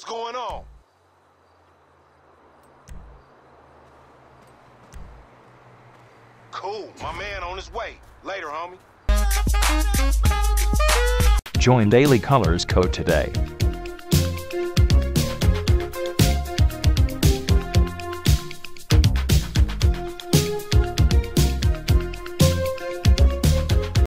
What's going on? Cool. My man on his way. Later, homie. Join Daily Colors Code today